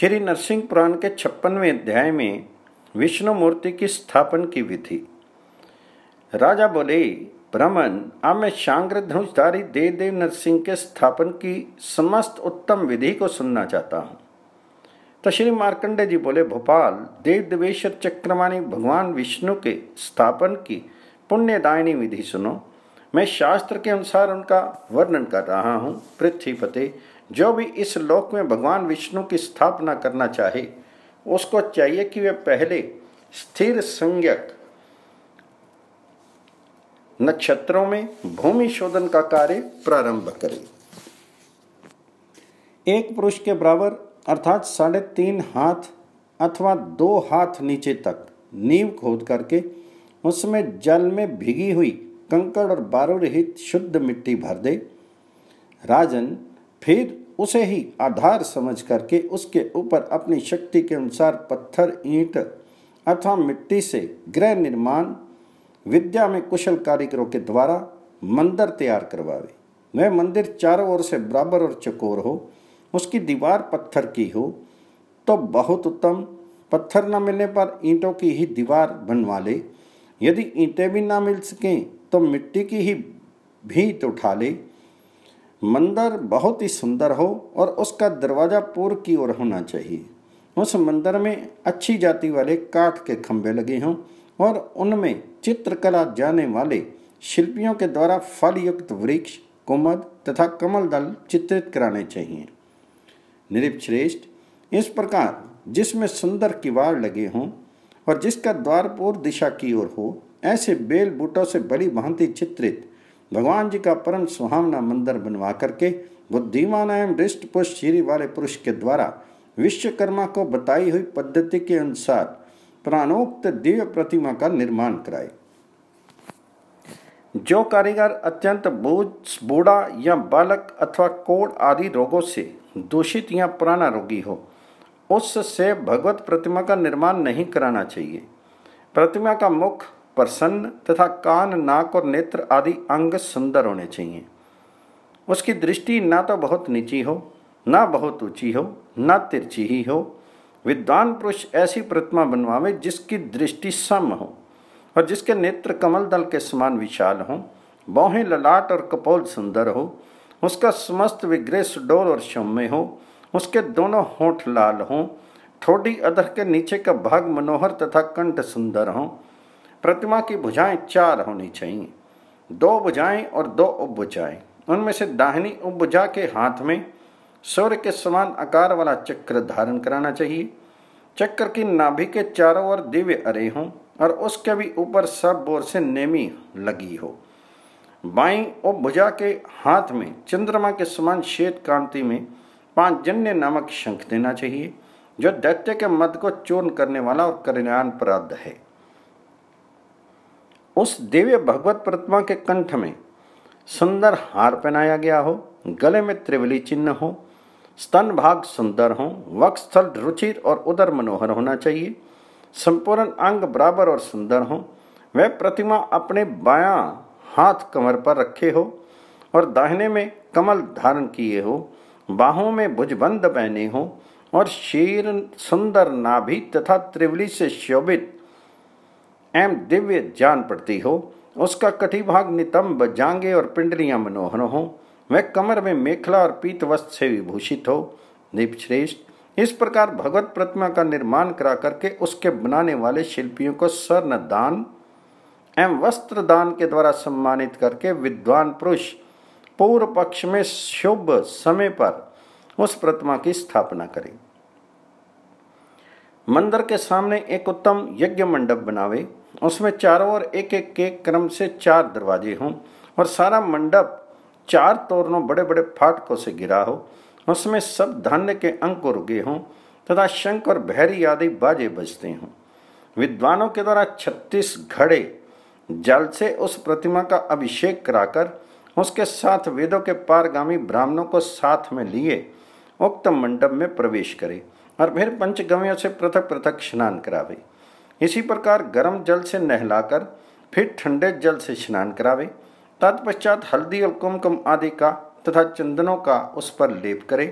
श्री नरसिंह पुराण के छप्पनवें अध्याय में विष्णु मूर्ति की स्थापन की विधि। राजा बोले, ब्राह्मण, अब मैं शांग्र धनुषधारी देव देव नरसिंह के स्थापन की समस्त उत्तम विधि को सुनना चाहता हूँ। तो श्री मार्कंडे जी बोले, भोपाल देव देवेश्वर चक्रमानी भगवान विष्णु के स्थापन की पुण्यदायिनी विधि सुनो। मैं शास्त्र के अनुसार उनका वर्णन कर रहा हूँ। पृथ्वीपते जो भी इस लोक में भगवान विष्णु की स्थापना करना चाहे, उसको चाहिए कि वे पहले स्थिर संज्ञक नक्षत्रों में भूमि शोधन का कार्य प्रारंभ करें। एक पुरुष के बराबर, अर्थात साढ़े तीन हाथ अथवा दो हाथ नीचे तक नींव खोद करके, उसमें जल में भिगी हुई कंकड़ और बारू रहित शुद्ध मिट्टी भर दे। राजन फिर उसे ही आधार समझ करके उसके ऊपर अपनी शक्ति के अनुसार पत्थर, ईंट अथवा मिट्टी से गृह निर्माण, विद्या में कुशल कारीगरों के द्वारा मंदिर तैयार करवावे। वह मंदिर चारों ओर से बराबर और चकोर हो, उसकी दीवार पत्थर की हो तो बहुत उत्तम। पत्थर न मिलने पर ईंटों की ही दीवार बनवा ले। यदि ईंटें भी ना मिल सकें तो मिट्टी की ही भीत उठा ले। मंदिर बहुत ही सुंदर हो और उसका दरवाज़ा पूर्व की ओर होना चाहिए। उस मंदिर में अच्छी जाति वाले काठ के खंभे लगे हों और उनमें चित्रकला जाने वाले शिल्पियों के द्वारा फलयुक्त वृक्ष, कुमद तथा कमल दल चित्रित कराने चाहिए। निरिपश्रेष्ठ इस प्रकार जिसमें सुंदर किवाड़ लगे हों और जिसका द्वार पूर्व दिशा की ओर हो, ऐसे बेल बूटों से बड़ी भांति चित्रित भगवान जी का परम सुहावना मंदिर बनवा करके बुद्धिमान एवं हृष्ट पुष्ट श्री वाले पुरुष के द्वारा विश्वकर्मा को बताई हुई पद्धति के अनुसार प्राणोक्त दिव्य प्रतिमा का निर्माण कराए। जो कारीगर अत्यंत बोझ, बूढ़ा या बालक अथवा कोड़ आदि रोगों से दूषित या पुराना रोगी हो, उससे भगवत प्रतिमा का निर्माण नहीं कराना चाहिए। प्रतिमा का मुख प्रसन्न तथा कान, नाक और नेत्र आदि अंग सुंदर होने चाहिए। उसकी दृष्टि ना तो बहुत नीची हो, ना बहुत ऊँची हो, ना तिरछी ही हो। विद्वान पुरुष ऐसी प्रतिमा बनवावे जिसकी दृष्टि सम हो और जिसके नेत्र कमल दल के समान विशाल हों। बौहें ललाट और कपोल सुंदर हो, उसका समस्त विग्रह सुडोल और सौम्य हो, उसके दोनों होठ लाल हों, ठोडी अधर के नीचे का भाग मनोहर तथा कंठ सुंदर हों। प्रतिमा की भुजाएँ चार होनी चाहिए दो भुजाएँ और दो उपभुजाएँ। उनमें से दाहिनी उपभुजा के हाथ में सूर्य के समान आकार वाला चक्र धारण कराना चाहिए। चक्र की नाभि के चारों ओर दिव्य अरे हों और उसके भी ऊपर सब बोर से नेमी लगी हो। बाई उपभुजा के हाथ में चंद्रमा के समान श्वेत कांति में पाँच जन्य नामक शंख देना चाहिए, जो दैत्य के मद को चूर्ण करने वाला और कल्याण प्राप्त है। उस दिव्य भगवत प्रतिमा के कंठ में सुंदर हार पहनाया गया हो, गले में त्रिवली चिन्ह हो, स्तन भाग सुंदर हो वक्षस्थल रुचिर और उदर मनोहर होना चाहिए, संपूर्ण अंग बराबर और सुंदर हो, वह प्रतिमा अपने बायां हाथ कमर पर रखे हो और दाहिने में कमल धारण किए हो, बाहों में भुजबंद पहने हो और शीर सुंदर नाभि तथा त्रिवली से शोभित एम दिव्य जान पड़ती हो, उसका कटी भाग नितंब जांगे और पिंडलियाँ मनोहर हो। वह कमर में मेखला और पीत वस्त्र से विभूषित हो। दीप श्रेष्ठ इस प्रकार भगवत प्रतिमा का निर्माण करा करके उसके बनाने वाले शिल्पियों को स्वर्ण दान एवं वस्त्र दान के द्वारा सम्मानित करके विद्वान पुरुष पूर्व पक्ष में शुभ समय पर उस प्रतिमा की स्थापना करें। मंदिर के सामने एक उत्तम यज्ञ मंडप बनावे। उसमें चारों ओर एक एक के क्रम से चार दरवाजे हों और सारा मंडप चार तोरणों बड़े बड़े फाटकों से गिरा हो। उसमें सब धान्य के अंकुर उगे हों तथा शंख और भैरी आदि बाजे बजते हों। विद्वानों के द्वारा छत्तीस घड़े जल से उस प्रतिमा का अभिषेक कराकर उसके साथ वेदों के पारगामी ब्राह्मणों को साथ में लिए उक्त मंडप में प्रवेश करे और फिर पंचगव्यों से पृथक पृथक स्नान करावे। इसी प्रकार गर्म जल से नहलाकर फिर ठंडे जल से स्नान करावे। तत्पश्चात हल्दी और कुमकुम आदि का तथा चंदनों का उस पर लेप करे।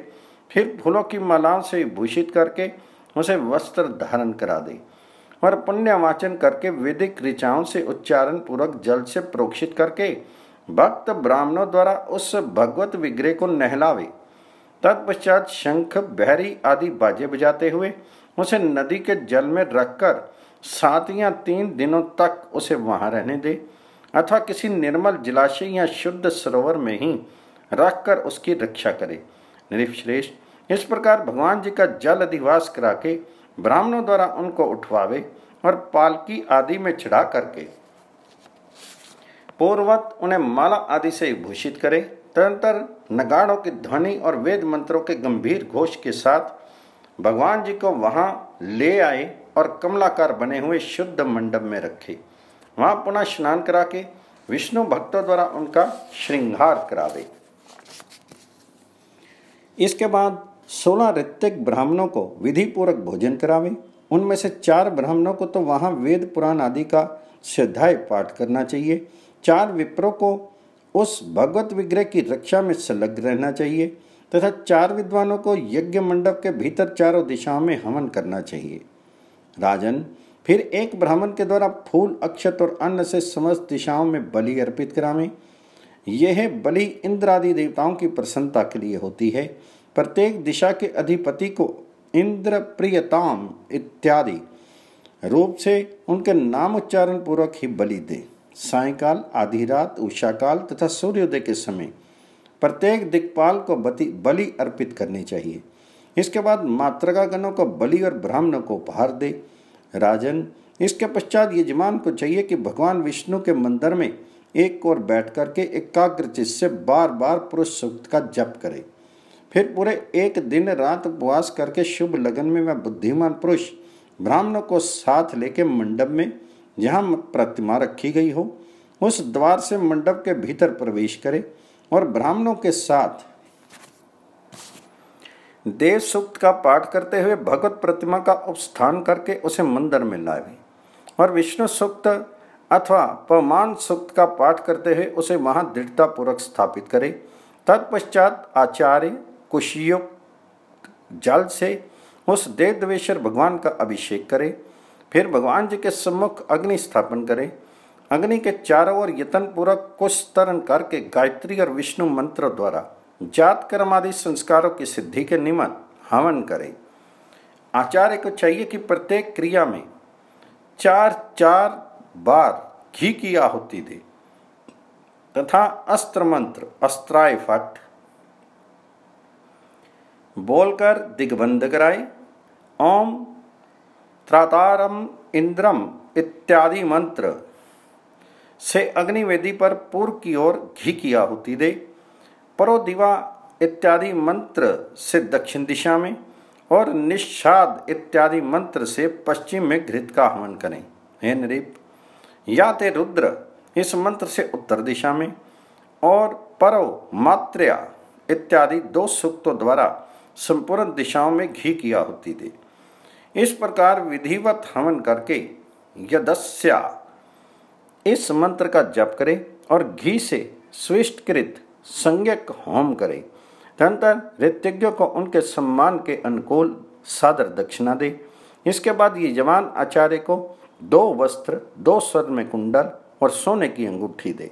फिर फूलों की मालाओं से भूषित करके उसे वस्त्र धारण करा दे और पुण्यवाचन करके वैदिक ऋचाओं से उच्चारण पूर्वक जल से प्रोक्षित करके भक्त ब्राह्मणों द्वारा उस भगवत विग्रह को नहलावे। तत्पश्चात शंख, बहरी आदि बाजे बजाते हुए उसे नदी के जल में रखकर सात या तीन दिनों तक उसे वहाँ रहने दे, अथवा किसी निर्मल जलाशय या शुद्ध सरोवर में ही रखकर उसकी रक्षा करे। नृपश्रेष्ठ इस प्रकार भगवान जी का जल अधिवास करा के ब्राह्मणों द्वारा उनको उठवावे और पालकी आदि में चढ़ा करके पूर्वत उन्हें माला आदि से भूषित करे। तदंतर नगाड़ों की ध्वनि और वेद मंत्रों के गंभीर घोष के साथ भगवान जी को वहाँ ले आए और कमलाकार बने हुए शुद्ध मंडप में रखे। वहाँ पुनः स्नान करा के विष्णु भक्तों द्वारा उनका श्रृंगार करावे। इसके बाद सोलह ऋतिक ब्राह्मणों को विधि पूर्वक भोजन करावे। उनमें से चार ब्राह्मणों को तो वहाँ वेद पुराण आदि का श्रद्धाए पाठ करना चाहिए। चार विप्रों को उस भगवत विग्रह की रक्षा में संलग्न रहना चाहिए तथा चार विद्वानों को यज्ञ मंडप के भीतर चारों दिशाओं में हवन करना चाहिए। राजन, फिर एक ब्राह्मण के द्वारा फूल, अक्षत और अन्न से समस्त दिशाओं में बलि अर्पित करावे यह बलि इंद्र आदि देवताओं की प्रसन्नता के लिए होती है। प्रत्येक दिशा के अधिपति को इंद्र प्रियताम इत्यादि रूप से उनके नाम उच्चारण पूर्वक ही बलि दे। सायकाल, आधी रात, उषाकाल तथा सूर्योदय के समय प्रत्येक दिक्पाल को बलि अर्पित करनी चाहिए। इसके बाद मातृका गणों को बलि और ब्राह्मणों को उपहार दे। राजन, इसके पश्चात यजमान को चाहिए कि भगवान विष्णु के मंदिर में एक और बैठ करके एकाग्र चित से बार बार पुरुष सूक्त का जप करे। फिर पूरे एक दिन रात उपवास करके शुभ लगन में वह बुद्धिमान पुरुष ब्राह्मणों को साथ लेके मंडप में, जहाँ प्रतिमा रखी गई हो, उस द्वार से मंडप के भीतर प्रवेश करे और ब्राह्मणों के साथ देव सूक्त का पाठ करते हुए भगवत प्रतिमा का उपस्थान करके उसे मंदिर में लावे और विष्णु सूक्त अथवा पवमान सूक्त का पाठ करते हुए उसे वहाँ दृढ़ता पूर्वक स्थापित करें। तत्पश्चात आचार्य कुशयुक्त जल से उस देवदेवेश्वर भगवान का अभिषेक करें। फिर भगवान जी के सम्मुख अग्नि स्थापन करें। अग्नि के चारों ओर यतन पूर्वक कुश तरन करके गायत्री और विष्णु मंत्र द्वारा जात कर्म आदि संस्कारों की सिद्धि के निमित्त हवन करें। आचार्य को चाहिए कि प्रत्येक क्रिया में चार चार बार घी की आहुति दे। तथा अस्त्र मंत्र, अस्त्राय फट बोलकर दिग्बंध कराए। ओम त्रातारम इंद्रम इत्यादि मंत्र से अग्निवेदी पर पूर्व की ओर घी की आहुति दे। परो दिवा इत्यादि मंत्र से दक्षिण दिशा में और निषाद इत्यादि मंत्र से पश्चिम में घृत का हवन करें। हे नृप या ते रुद्र इस मंत्र से उत्तर दिशा में और परो मात्र्या इत्यादि दो सूक्तों द्वारा संपूर्ण दिशाओं में घी की आहुति दे। इस प्रकार विधिवत हवन करके यदस्या इस मंत्र का जप करें और घी से स्विष्टकृत संज्ञक होम करे। तदंतर ऋतिज्ञों को उनके सम्मान के अनुकूल सादर दक्षिणा दे। इसके बाद ये जवान आचार्य को दो वस्त्र, दो स्वर्ण में कुंडल और सोने की अंगूठी दे।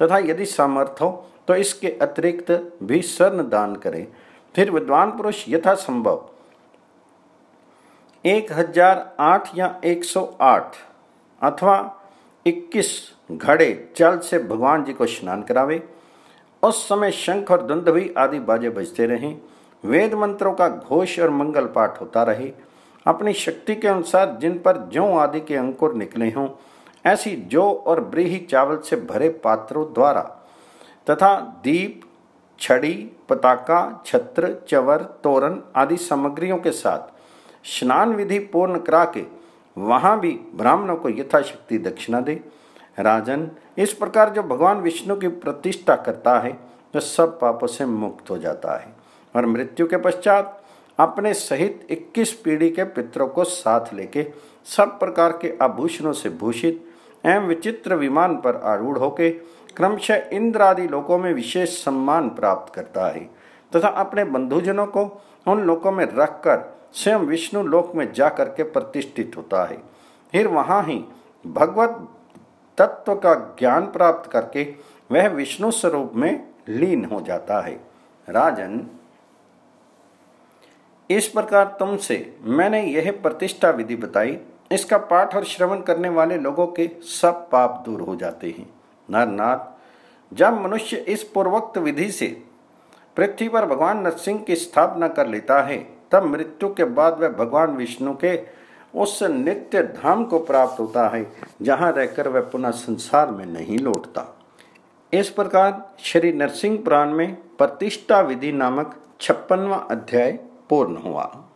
तथा यदि सामर्थ्य हो तो इसके अतिरिक्त भी स्वर्ण दान करे। फिर विद्वान पुरुष यथा संभव एक हज़ार आठ या एक सौ आठ अथवा इक्कीस घड़े जल से भगवान जी को स्नान करावे। उस समय शंख और भी आदि बाजे बजते रहे। वेद मंत्रों का घोष और मंगल पाठ होता रहे। अपनी शक्ति के अनुसार जिन पर जौ आदि के अंकुर निकले हों, ऐसी जौ और ब्रीही चावल से भरे पात्रों द्वारा तथा दीप, छड़ी, पताका, छत्र, चवर, तोरण आदि सामग्रियों के साथ स्नान विधि पूर्ण करा के वहाँ भी ब्राह्मणों को यथाशक्ति दक्षिणा दे। राजन, इस प्रकार जो भगवान विष्णु की प्रतिष्ठा करता है तो सब पापों से मुक्त हो जाता है और मृत्यु के पश्चात अपने सहित 21 पीढ़ी के पितरों को साथ लेके सब प्रकार के आभूषणों से भूषित एवं विचित्र विमान पर आरूढ़ होके क्रमशः इंद्र आदि लोकों में विशेष सम्मान प्राप्त करता है तथा अपने बंधुजनों को उन लोकों में रखकर स्वयं विष्णु लोक में जा करके प्रतिष्ठित होता है। फिर वहाँ ही भगवत तत्व का ज्ञान प्राप्त करके वह विष्णु स्वरूप में लीन हो जाता है। राजन, इस प्रकार तुमसे मैंने यह प्रतिष्ठा विधि बताई। इसका पाठ और श्रवण करने वाले लोगों के सब पाप दूर हो जाते हैं। नरनाथ, जब मनुष्य इस पूर्वोक्त विधि से पृथ्वी पर भगवान नरसिंह की स्थापना कर लेता है, तब मृत्यु के बाद वह भगवान विष्णु के उस नित्य धाम को प्राप्त होता है, जहाँ रहकर वह पुनः संसार में नहीं लौटता। इस प्रकार श्री नरसिंह पुराण में प्रतिष्ठा विधि नामक छप्पनवा अध्याय पूर्ण हुआ।